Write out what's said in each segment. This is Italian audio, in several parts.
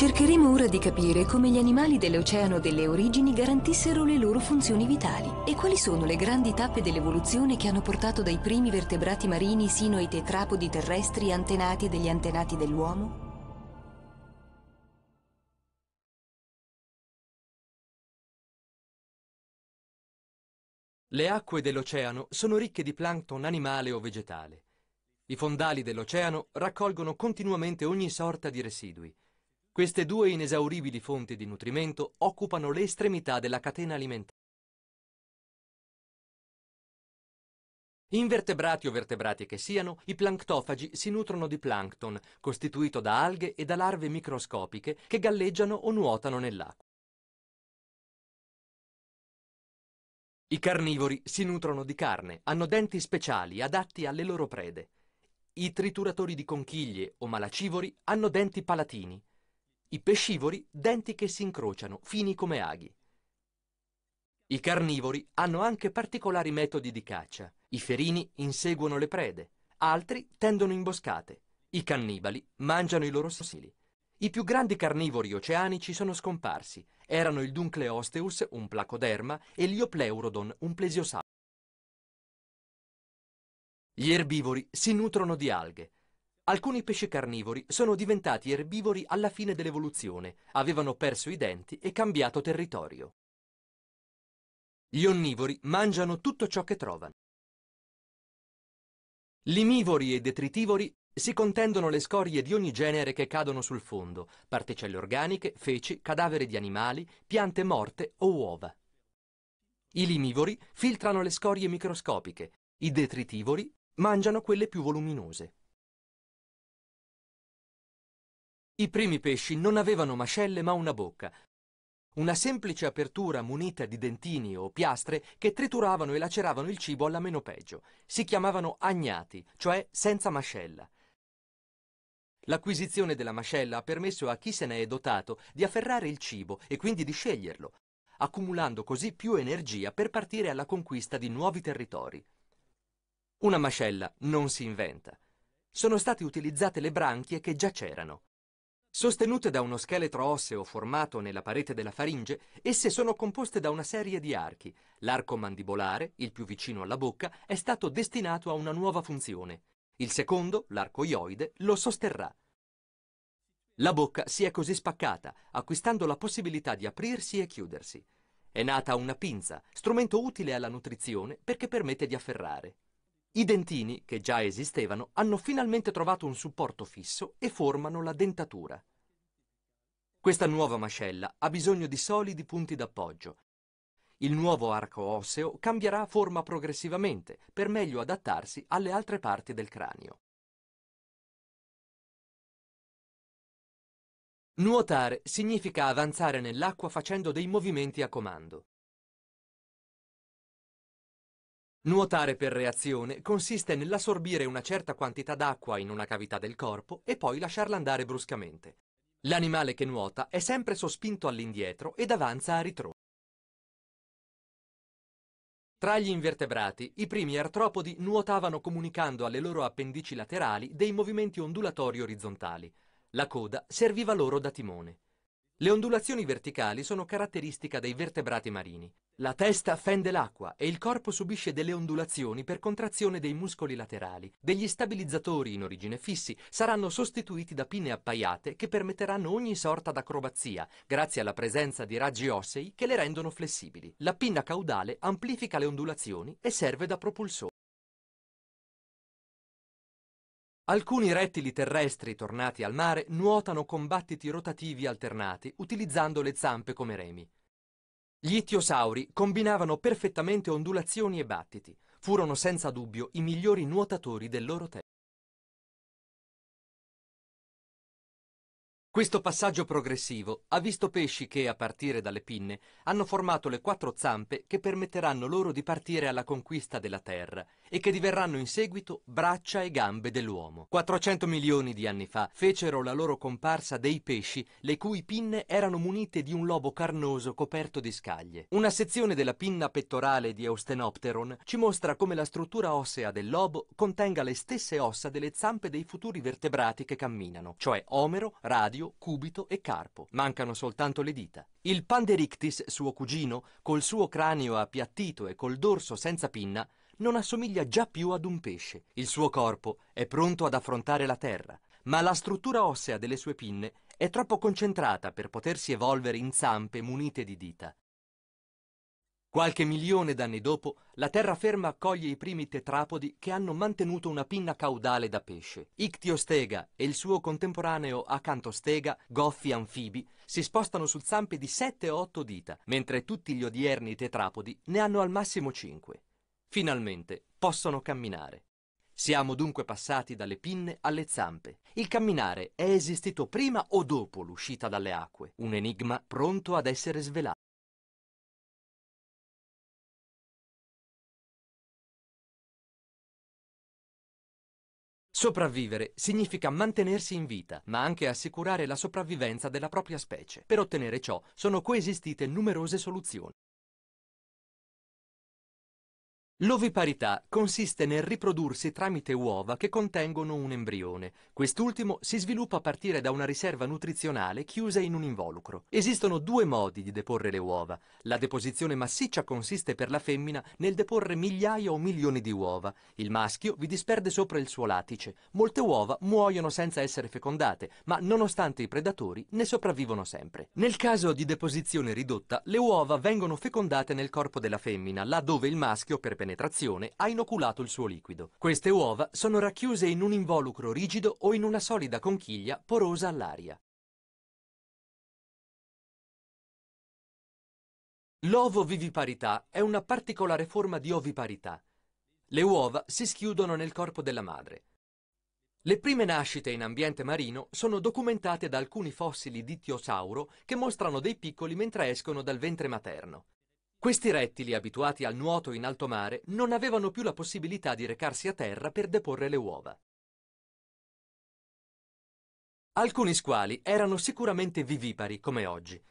Cercheremo ora di capire come gli animali dell'oceano delle origini garantissero le loro funzioni vitali e quali sono le grandi tappe dell'evoluzione che hanno portato dai primi vertebrati marini sino ai tetrapodi terrestri antenati degli antenati dell'uomo? Le acque dell'oceano sono ricche di plancton animale o vegetale. I fondali dell'oceano raccolgono continuamente ogni sorta di residui. Queste due inesauribili fonti di nutrimento occupano le estremità della catena alimentare. Invertebrati o vertebrati che siano, i planctofagi si nutrono di plancton, costituito da alghe e da larve microscopiche che galleggiano o nuotano nell'acqua. I carnivori si nutrono di carne, hanno denti speciali adatti alle loro prede. I trituratori di conchiglie o malacivori hanno denti palatini, i pescivori denti che si incrociano, fini come aghi. I carnivori hanno anche particolari metodi di caccia. I ferini inseguono le prede, altri tendono imboscate. I cannibali mangiano i loro fossili. I più grandi carnivori oceanici sono scomparsi. Erano il Duncleosteus, un placoderma, e l'Iopleurodon, un plesiosauro. Gli erbivori si nutrono di alghe. Alcuni pesci carnivori sono diventati erbivori alla fine dell'evoluzione, avevano perso i denti e cambiato territorio. Gli onnivori mangiano tutto ciò che trovano. Limivori e detritivori si contendono le scorie di ogni genere che cadono sul fondo, particelle organiche, feci, cadaveri di animali, piante morte o uova. I limivori filtrano le scorie microscopiche, i detritivori mangiano quelle più voluminose. I primi pesci non avevano mascelle ma una bocca, una semplice apertura munita di dentini o piastre che trituravano e laceravano il cibo alla meno peggio. Si chiamavano agnati, cioè senza mascella. L'acquisizione della mascella ha permesso a chi se ne è dotato di afferrare il cibo e quindi di sceglierlo, accumulando così più energia per partire alla conquista di nuovi territori. Una mascella non si inventa. Sono state utilizzate le branchie che già c'erano. Sostenute da uno scheletro osseo formato nella parete della faringe, esse sono composte da una serie di archi. L'arco mandibolare, il più vicino alla bocca, è stato destinato a una nuova funzione. Il secondo, l'arco ioide, lo sosterrà. La bocca si è così spaccata, acquistando la possibilità di aprirsi e chiudersi. È nata una pinza, strumento utile alla nutrizione perché permette di afferrare. I dentini, che già esistevano, hanno finalmente trovato un supporto fisso e formano la dentatura. Questa nuova mascella ha bisogno di solidi punti d'appoggio. Il nuovo arco osseo cambierà forma progressivamente per meglio adattarsi alle altre parti del cranio. Nuotare significa avanzare nell'acqua facendo dei movimenti a comando. Nuotare per reazione consiste nell'assorbire una certa quantità d'acqua in una cavità del corpo e poi lasciarla andare bruscamente. L'animale che nuota è sempre sospinto all'indietro ed avanza a ritroso. Tra gli invertebrati, i primi artropodi nuotavano comunicando alle loro appendici laterali dei movimenti ondulatori orizzontali. La coda serviva loro da timone. Le ondulazioni verticali sono caratteristica dei vertebrati marini. La testa fende l'acqua e il corpo subisce delle ondulazioni per contrazione dei muscoli laterali. Degli stabilizzatori in origine fissi saranno sostituiti da pinne appaiate che permetteranno ogni sorta d'acrobazia, grazie alla presenza di raggi ossei che le rendono flessibili. La pinna caudale amplifica le ondulazioni e serve da propulsore. Alcuni rettili terrestri tornati al mare nuotano con battiti rotativi alternati, utilizzando le zampe come remi. Gli ittiosauri combinavano perfettamente ondulazioni e battiti. Furono senza dubbio i migliori nuotatori del loro tempo. Questo passaggio progressivo ha visto pesci che, a partire dalle pinne, hanno formato le quattro zampe che permetteranno loro di partire alla conquista della Terra e che diverranno in seguito braccia e gambe dell'uomo. 400 milioni di anni fa fecero la loro comparsa dei pesci le cui pinne erano munite di un lobo carnoso coperto di scaglie. Una sezione della pinna pettorale di Eustenopteron ci mostra come la struttura ossea del lobo contenga le stesse ossa delle zampe dei futuri vertebrati che camminano, cioè omero, radio, Claudio, Cubito e Carpo. Mancano soltanto le dita. Il Panderictis, suo cugino, col suo cranio appiattito e col dorso senza pinna, non assomiglia già più ad un pesce. Il suo corpo è pronto ad affrontare la terra, ma la struttura ossea delle sue pinne è troppo concentrata per potersi evolvere in zampe munite di dita. Qualche milione d'anni dopo, la terraferma accoglie i primi tetrapodi che hanno mantenuto una pinna caudale da pesce. Ictiostega e il suo contemporaneo Acantostega, goffi anfibi, si spostano su zampe di 7 o 8 dita, mentre tutti gli odierni tetrapodi ne hanno al massimo 5. Finalmente possono camminare. Siamo dunque passati dalle pinne alle zampe. Il camminare è esistito prima o dopo l'uscita dalle acque? Un enigma pronto ad essere svelato. Sopravvivere significa mantenersi in vita, ma anche assicurare la sopravvivenza della propria specie. Per ottenere ciò sono coesistite numerose soluzioni. L'oviparità consiste nel riprodursi tramite uova che contengono un embrione. Quest'ultimo si sviluppa a partire da una riserva nutrizionale chiusa in un involucro. Esistono due modi di deporre le uova. La deposizione massiccia consiste per la femmina nel deporre migliaia o milioni di uova. Il maschio vi disperde sopra il suo latice. Molte uova muoiono senza essere fecondate, ma nonostante i predatori ne sopravvivono sempre. Nel caso di deposizione ridotta, le uova vengono fecondate nel corpo della femmina, là dove il maschio per penetrazione penetrazione ha inoculato il suo liquido. Queste uova sono racchiuse in un involucro rigido o in una solida conchiglia porosa all'aria. L'ovoviviparità è una particolare forma di oviparità. Le uova si schiudono nel corpo della madre. Le prime nascite in ambiente marino sono documentate da alcuni fossili di tiosauro che mostrano dei piccoli mentre escono dal ventre materno. Questi rettili, abituati al nuoto in alto mare, non avevano più la possibilità di recarsi a terra per deporre le uova. Alcuni squali erano sicuramente vivipari, come oggi.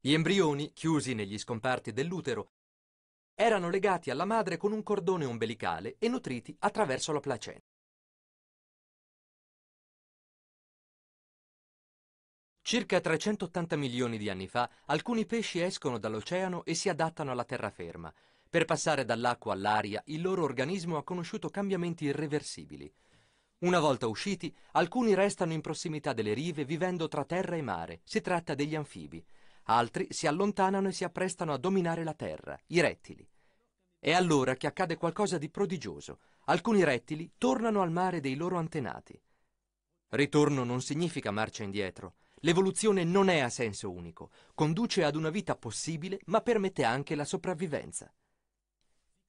Gli embrioni, chiusi negli scomparti dell'utero, erano legati alla madre con un cordone ombelicale e nutriti attraverso la placenta. Circa 380 milioni di anni fa, alcuni pesci escono dall'oceano e si adattano alla terraferma. Per passare dall'acqua all'aria, il loro organismo ha conosciuto cambiamenti irreversibili. Una volta usciti, alcuni restano in prossimità delle rive vivendo tra terra e mare. Si tratta degli anfibi. Altri si allontanano e si apprestano a dominare la terra, i rettili. È allora che accade qualcosa di prodigioso. Alcuni rettili tornano al mare dei loro antenati. Ritorno non significa marcia indietro. L'evoluzione non è a senso unico, conduce ad una vita possibile, ma permette anche la sopravvivenza.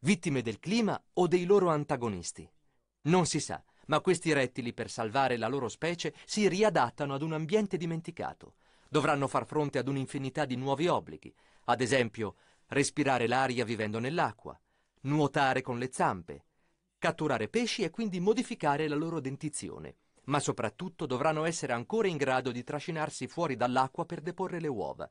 Vittime del clima o dei loro antagonisti? Non si sa, ma questi rettili per salvare la loro specie si riadattano ad un ambiente dimenticato. Dovranno far fronte ad un'infinità di nuovi obblighi, ad esempio respirare l'aria vivendo nell'acqua, nuotare con le zampe, catturare pesci e quindi modificare la loro dentizione ma soprattutto dovranno essere ancora in grado di trascinarsi fuori dall'acqua per deporre le uova.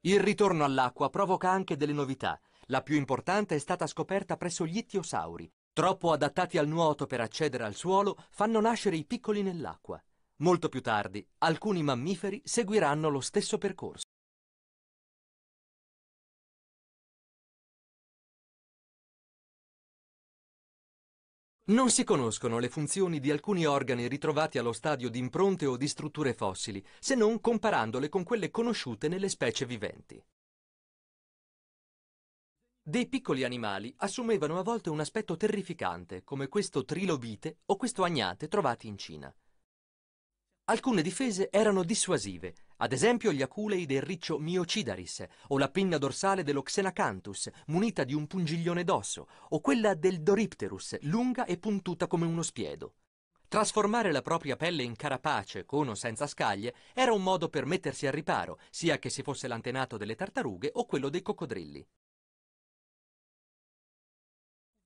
Il ritorno all'acqua provoca anche delle novità. La più importante è stata scoperta presso gli ittiosauri. Troppo adattati al nuoto per accedere al suolo, fanno nascere i piccoli nell'acqua. Molto più tardi, alcuni mammiferi seguiranno lo stesso percorso. Non si conoscono le funzioni di alcuni organi ritrovati allo stadio di impronte o di strutture fossili, se non comparandole con quelle conosciute nelle specie viventi. Dei piccoli animali assumevano a volte un aspetto terrificante, come questo trilobite o questo agnate trovati in Cina. Alcune difese erano dissuasive, ad esempio gli aculei del riccio Miocidaris o la pinna dorsale dello Xenacanthus, munita di un pungiglione d'osso, o quella del Dorypterus, lunga e puntuta come uno spiedo. Trasformare la propria pelle in carapace, con o senza scaglie, era un modo per mettersi al riparo, sia che si fosse l'antenato delle tartarughe o quello dei coccodrilli.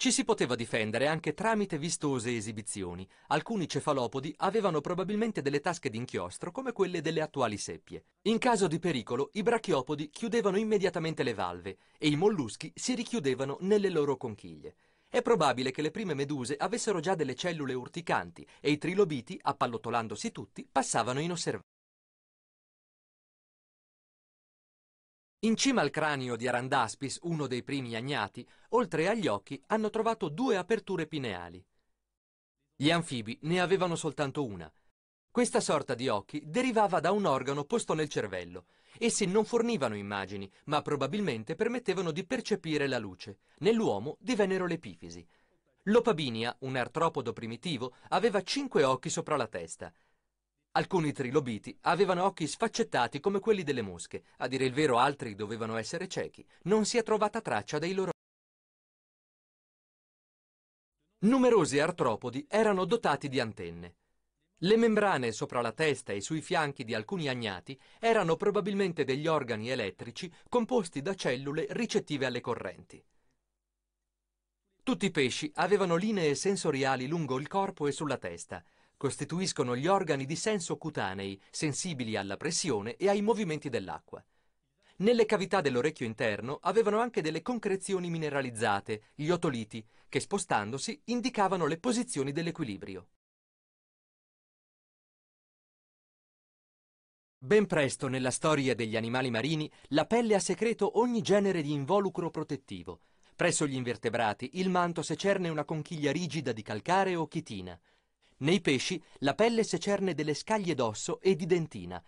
Ci si poteva difendere anche tramite vistose esibizioni. Alcuni cefalopodi avevano probabilmente delle tasche d'inchiostro come quelle delle attuali seppie. In caso di pericolo, i brachiopodi chiudevano immediatamente le valve e i molluschi si richiudevano nelle loro conchiglie. È probabile che le prime meduse avessero già delle cellule urticanti e i trilobiti, appallotolandosi tutti, passavano inosservati. In cima al cranio di Arandaspis, uno dei primi agnati, oltre agli occhi hanno trovato due aperture pineali. Gli anfibi ne avevano soltanto una. Questa sorta di occhi derivava da un organo posto nel cervello. Essi non fornivano immagini, ma probabilmente permettevano di percepire la luce. Nell'uomo divennero l'epifisi. L'opabinia, un artropodo primitivo, aveva cinque occhi sopra la testa. Alcuni trilobiti avevano occhi sfaccettati come quelli delle mosche, a dire il vero altri dovevano essere ciechi. Non si è trovata traccia dei loro Numerosi artropodi erano dotati di antenne. Le membrane sopra la testa e sui fianchi di alcuni agnati erano probabilmente degli organi elettrici composti da cellule ricettive alle correnti. Tutti i pesci avevano linee sensoriali lungo il corpo e sulla testa, costituiscono gli organi di senso cutanei, sensibili alla pressione e ai movimenti dell'acqua. Nelle cavità dell'orecchio interno avevano anche delle concrezioni mineralizzate, gli otoliti, che spostandosi indicavano le posizioni dell'equilibrio. Ben presto nella storia degli animali marini la pelle ha secreto ogni genere di involucro protettivo. Presso gli invertebrati il manto secerne una conchiglia rigida di calcare o chitina, nei pesci la pelle secerne delle scaglie d'osso e di dentina.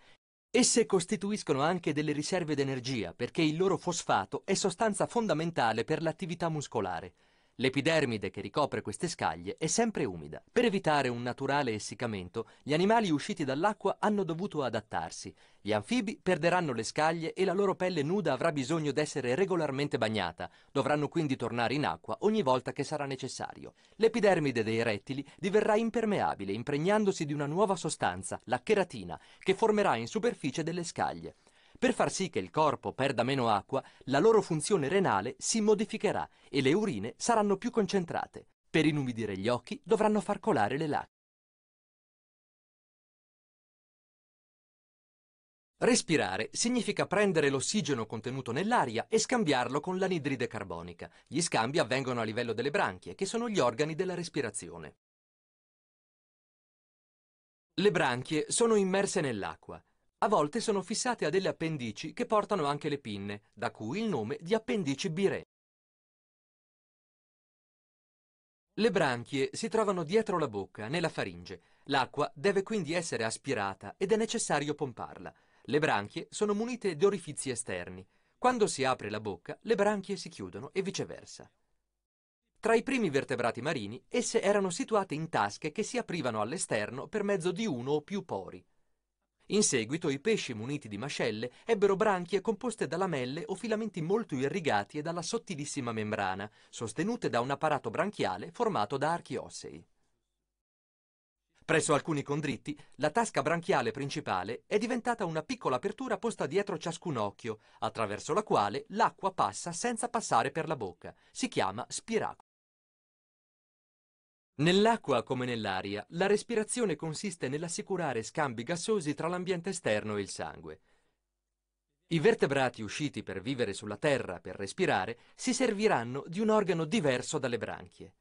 Esse costituiscono anche delle riserve d'energia perché il loro fosfato è sostanza fondamentale per l'attività muscolare. L'epidermide che ricopre queste scaglie è sempre umida. Per evitare un naturale essiccamento, gli animali usciti dall'acqua hanno dovuto adattarsi. Gli anfibi perderanno le scaglie e la loro pelle nuda avrà bisogno d'essere regolarmente bagnata. Dovranno quindi tornare in acqua ogni volta che sarà necessario. L'epidermide dei rettili diverrà impermeabile, impregnandosi di una nuova sostanza, la cheratina, che formerà in superficie delle scaglie. Per far sì che il corpo perda meno acqua, la loro funzione renale si modificherà e le urine saranno più concentrate. Per inumidire gli occhi dovranno far colare le lacrime. Respirare significa prendere l'ossigeno contenuto nell'aria e scambiarlo con l'anidride carbonica. Gli scambi avvengono a livello delle branchie, che sono gli organi della respirazione. Le branchie sono immerse nell'acqua. A volte sono fissate a delle appendici che portano anche le pinne, da cui il nome di appendici birè. Le branchie si trovano dietro la bocca, nella faringe. L'acqua deve quindi essere aspirata ed è necessario pomparla. Le branchie sono munite di orifizi esterni. Quando si apre la bocca, le branchie si chiudono e viceversa. Tra i primi vertebrati marini, esse erano situate in tasche che si aprivano all'esterno per mezzo di uno o più pori. In seguito i pesci muniti di mascelle ebbero branchie composte da lamelle o filamenti molto irrigati e dalla sottilissima membrana, sostenute da un apparato branchiale formato da archi ossei. Presso alcuni condritti, la tasca branchiale principale è diventata una piccola apertura posta dietro ciascun occhio, attraverso la quale l'acqua passa senza passare per la bocca. Si chiama spiraco. Nell'acqua come nell'aria, la respirazione consiste nell'assicurare scambi gassosi tra l'ambiente esterno e il sangue. I vertebrati usciti per vivere sulla terra per respirare si serviranno di un organo diverso dalle branchie.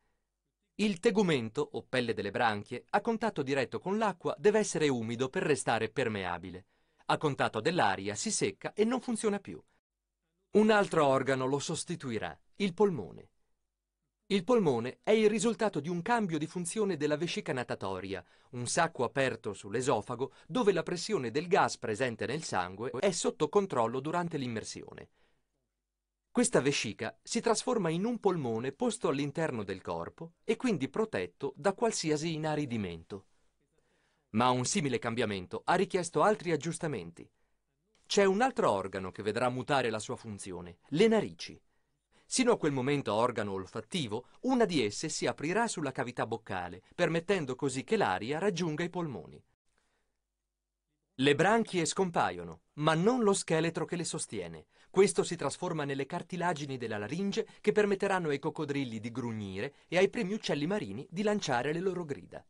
Il tegumento, o pelle delle branchie, a contatto diretto con l'acqua deve essere umido per restare permeabile. A contatto dell'aria si secca e non funziona più. Un altro organo lo sostituirà, il polmone. Il polmone è il risultato di un cambio di funzione della vescica natatoria, un sacco aperto sull'esofago dove la pressione del gas presente nel sangue è sotto controllo durante l'immersione. Questa vescica si trasforma in un polmone posto all'interno del corpo e quindi protetto da qualsiasi inaridimento. Ma un simile cambiamento ha richiesto altri aggiustamenti. C'è un altro organo che vedrà mutare la sua funzione, le narici. Sino a quel momento organo olfattivo, una di esse si aprirà sulla cavità boccale, permettendo così che l'aria raggiunga i polmoni. Le branchie scompaiono, ma non lo scheletro che le sostiene. Questo si trasforma nelle cartilagini della laringe che permetteranno ai coccodrilli di grugnire e ai primi uccelli marini di lanciare le loro grida.